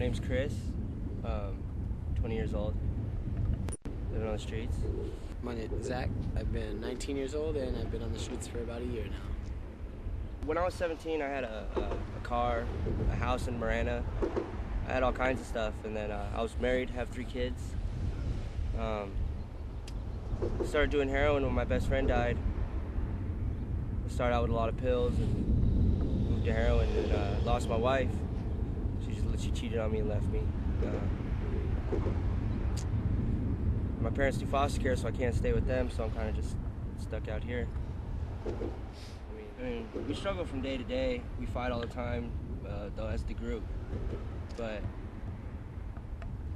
name's Chris. Um, 20 years old. Living on the streets. My name is Zach. I've been 19 years old and I've been on the streets for about a year now. When I was 17, I had a, a, a car, a house in Marana. I had all kinds of stuff, and then uh, I was married, have three kids. Um, started doing heroin when my best friend died. I started out with a lot of pills and moved to heroin, and uh, lost my wife. She she cheated on me and left me. Uh, my parents do foster care, so I can't stay with them, so I'm kind of just stuck out here. I mean, I mean, we struggle from day to day. We fight all the time, uh, though, as the group. But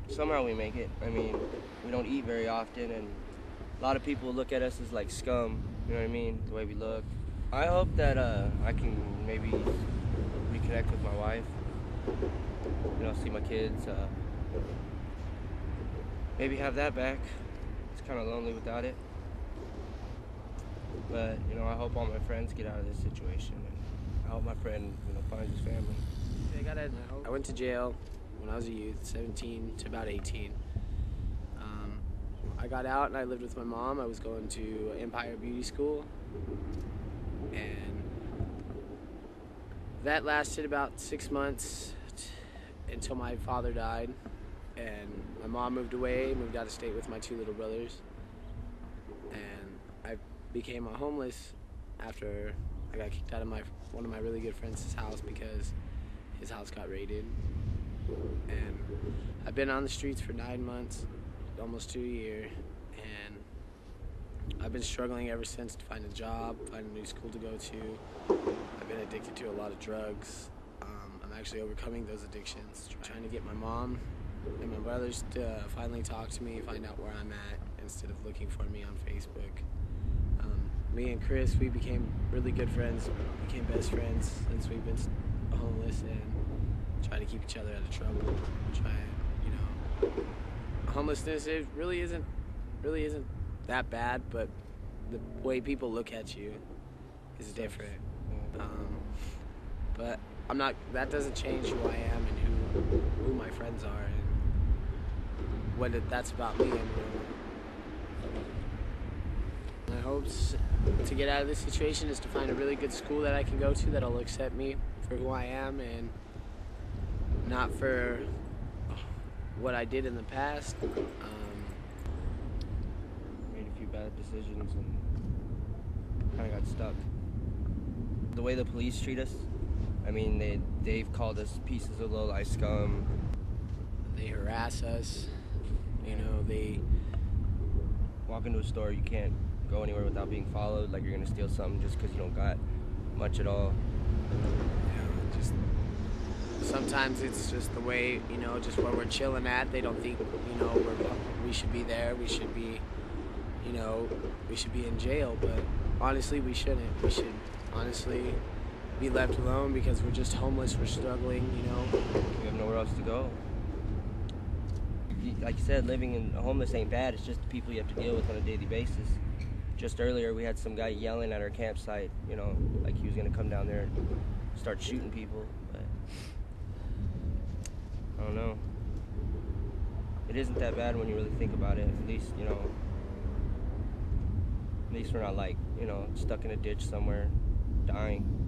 somehow we make it. I mean, we don't eat very often, and a lot of people look at us as like scum. You know what I mean? The way we look. I hope that uh, I can maybe reconnect with my wife. You know, see my kids. Uh, maybe have that back. It's kind of lonely without it. But you know, I hope all my friends get out of this situation, and I hope my friend, you know, finds his family. I got it. I went to jail when I was a youth, 17 to about 18. Um, I got out and I lived with my mom. I was going to Empire Beauty School, and that lasted about six months until my father died, and my mom moved away, moved out of state with my two little brothers, and I became a homeless after I got kicked out of my one of my really good friends' house because his house got raided. And I've been on the streets for nine months, almost two years, and I've been struggling ever since to find a job, find a new school to go to. I've been addicted to a lot of drugs. Um, I'm actually overcoming those addictions, trying to get my mom and my brothers to finally talk to me, find out where I'm at, instead of looking for me on Facebook. Um, me and Chris, we became really good friends, became best friends since we've been homeless and try to keep each other out of trouble. Try, you know, homelessness it really isn't really isn't that bad, but the way people look at you is different. Um, but I'm not. That doesn't change who I am and who who my friends are and what it, that's about me. And, my hopes to get out of this situation is to find a really good school that I can go to that'll accept me for who I am and not for what I did in the past. Um, Made a few bad decisions and kind of got stuck. The way the police treat us, I mean, they they've called us pieces of low life scum. they harass us. You know, they Walk into a store, you can't go anywhere without being followed. Like you're gonna steal something just because you don't got much at all. just sometimes it's just the way you know, just where we're chilling at. They don't think you know we're, we should be there. We should be, you know, we should be in jail. But honestly, we shouldn't. We should honestly be left alone because we're just homeless. We're struggling. You know. We have nowhere else to go. Like you said, living in homeless ain't bad. It's just the people you have to deal with on a daily basis. Just earlier, we had some guy yelling at our campsite. You know, like he was gonna come down there and start shooting people. But I don't know. It isn't that bad when you really think about it. At least you know. At least we're not like you know stuck in a ditch somewhere, dying.